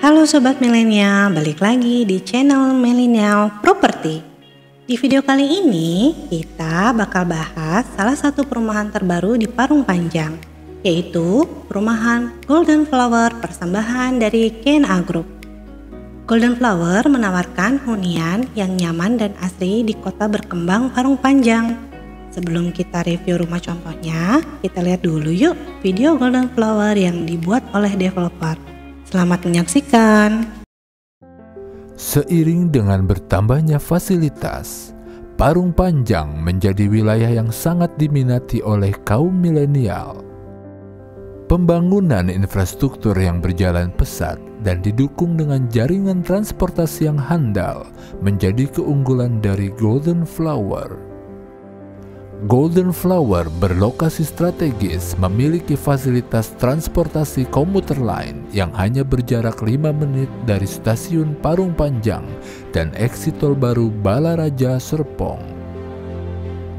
Sobat Milenial, balik lagi di channel Milenial Property. Di video kali ini, kita bakal bahas salah satu perumahan terbaru di Parung Panjang, yaitu perumahan Golden Flower persembahan dari KNA Group. Golden Flower menawarkan hunian yang nyaman dan asri di kota berkembang Parung Panjang. Sebelum kita review rumah contohnya, kita lihat dulu yuk video Golden Flower yang dibuat oleh developer. Selamat menyaksikan. Seiring dengan bertambahnya fasilitas, Parung Panjang menjadi wilayah yang sangat diminati oleh kaum milenial. Pembangunan infrastruktur yang berjalan pesat dan didukung dengan jaringan transportasi yang handal menjadi keunggulan dari Golden Flower. Golden Flower berlokasi strategis memiliki fasilitas transportasi komuter lain yang hanya berjarak 5 menit dari stasiun Parung Panjang dan eksit tol baru Balaraja Serpong.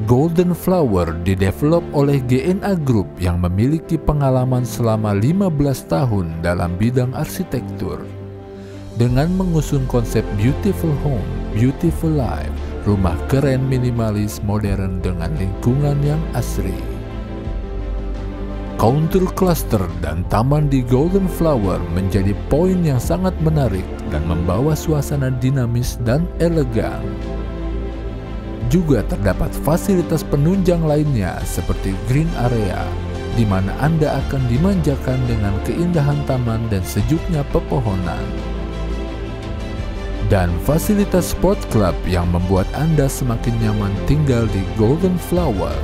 Golden Flower didevelop oleh GNA Group yang memiliki pengalaman selama 15 tahun dalam bidang arsitektur. Dengan mengusung konsep Beautiful Home, Beautiful Life, rumah keren minimalis modern dengan lingkungan yang asri. Counter cluster dan taman di Golden Flower menjadi poin yang sangat menarik dan membawa suasana dinamis dan elegan. Juga terdapat fasilitas penunjang lainnya seperti green area, di mana Anda akan dimanjakan dengan keindahan taman dan sejuknya pepohonan dan fasilitas sport club yang membuat Anda semakin nyaman tinggal di Golden Flower.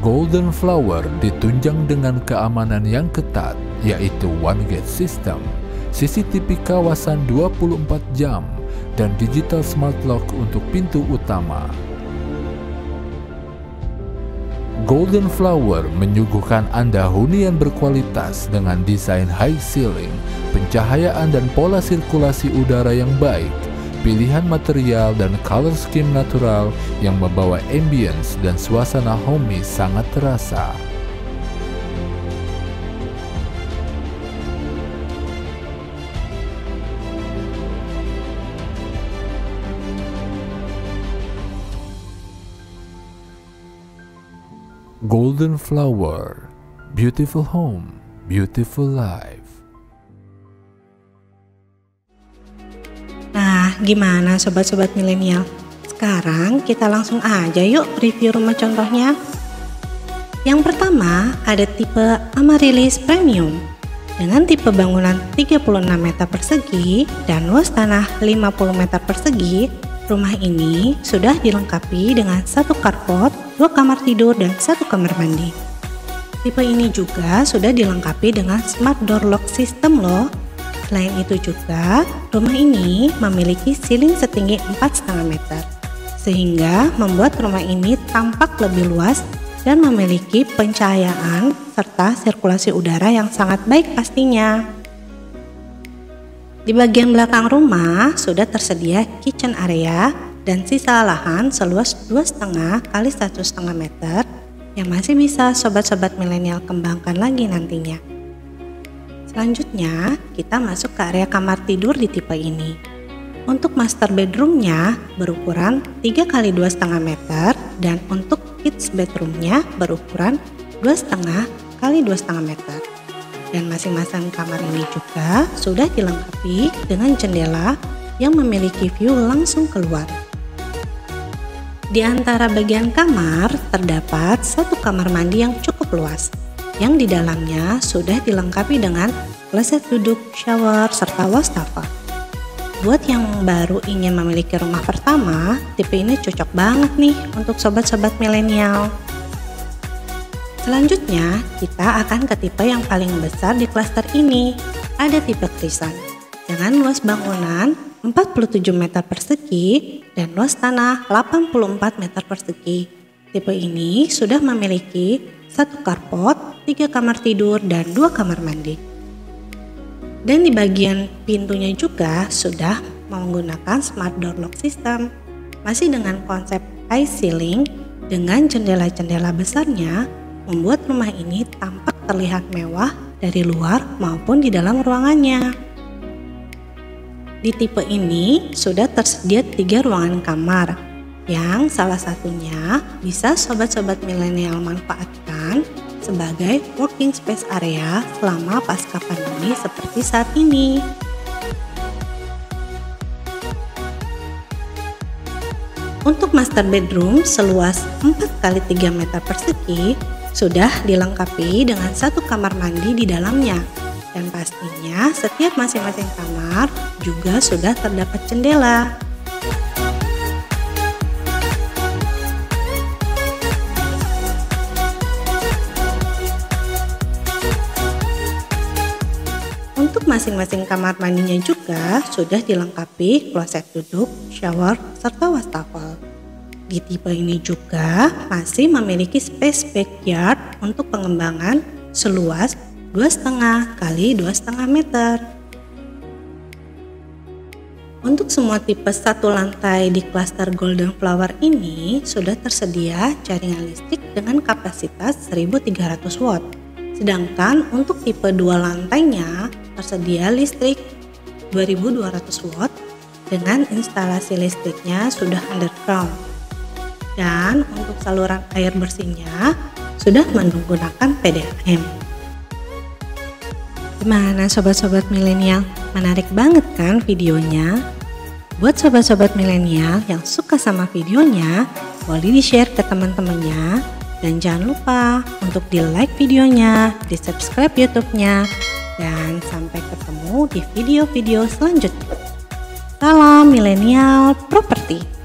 Golden Flower ditunjang dengan keamanan yang ketat, yaitu One Gate System, CCTV kawasan 24 jam, dan digital smart lock untuk pintu utama. Golden Flower menyuguhkan Anda hunian berkualitas dengan desain high ceiling, pencahayaan dan pola sirkulasi udara yang baik, pilihan material dan color scheme natural yang membawa ambience dan suasana homey sangat terasa. Golden Flower, Beautiful Home, Beautiful Life. Nah, gimana sobat-sobat milenial? Sekarang kita langsung aja yuk review rumah contohnya. Yang pertama ada tipe Amaryllis Premium dengan tipe bangunan 36 meter persegi dan luas tanah 50 meter persegi Rumah ini sudah dilengkapi dengan satu carport, dua kamar tidur, dan satu kamar mandi. Tipe ini juga sudah dilengkapi dengan smart door lock system loh. Selain itu juga, rumah ini memiliki ceiling setinggi 4,5 meter. Sehingga membuat rumah ini tampak lebih luas dan memiliki pencahayaan serta sirkulasi udara yang sangat baik pastinya. Di bagian belakang rumah sudah tersedia kitchen area dan sisa lahan seluas 2,5 kali 1,5 meter yang masih bisa sobat-sobat milenial kembangkan lagi nantinya. Selanjutnya, kita masuk ke area kamar tidur di tipe ini. Untuk master bedroomnya berukuran 3 kali 2,5 meter dan untuk kids bedroomnya berukuran 2,5 kali 2,5 meter dan masing-masing kamar ini juga sudah dilengkapi dengan jendela yang memiliki view langsung keluar. Di antara bagian kamar terdapat satu kamar mandi yang cukup luas, yang di dalamnya sudah dilengkapi dengan kloset duduk, shower, serta wastafel. Buat yang baru ingin memiliki rumah pertama, tipe ini cocok banget nih untuk sobat-sobat milenial. Selanjutnya, kita akan ke tipe yang paling besar di klaster ini. Ada tipe krisan dengan luas bangunan 47 meter persegi dan luas tanah 84 meter persegi. Tipe ini sudah memiliki satu carport, tiga kamar tidur, dan dua kamar mandi. Dan di bagian pintunya juga sudah menggunakan smart door lock system, masih dengan konsep high ceiling dengan jendela-jendela besarnya membuat rumah ini tampak terlihat mewah dari luar maupun di dalam ruangannya. Di tipe ini sudah tersedia tiga ruangan kamar, yang salah satunya bisa sobat-sobat milenial manfaatkan sebagai working space area selama pasca pandemi seperti saat ini. Untuk master bedroom seluas 4 x 3 meter persegi sudah dilengkapi dengan satu kamar mandi di dalamnya. Pastinya setiap masing-masing kamar juga sudah terdapat jendela. Untuk masing-masing kamar mandinya juga sudah dilengkapi kloset duduk, shower, serta wastafel. Di tipe ini juga masih memiliki space backyard untuk pengembangan seluas 2,5 kali 2,5 meter. Untuk semua tipe satu lantai di klaster Golden Flower ini sudah tersedia jaringan listrik dengan kapasitas 1300 watt. Sedangkan untuk tipe dua lantainya tersedia listrik 2200 watt dengan instalasi listriknya sudah underground. Dan untuk saluran air bersihnya sudah menggunakan PDAM. Gimana sobat-sobat milenial? Menarik banget kan videonya? Buat sobat-sobat milenial yang suka sama videonya, boleh di-share ke teman-temannya dan jangan lupa untuk di like videonya, di subscribe YouTube-nya, dan sampai ketemu di video-video selanjutnya. Salam milenial properti.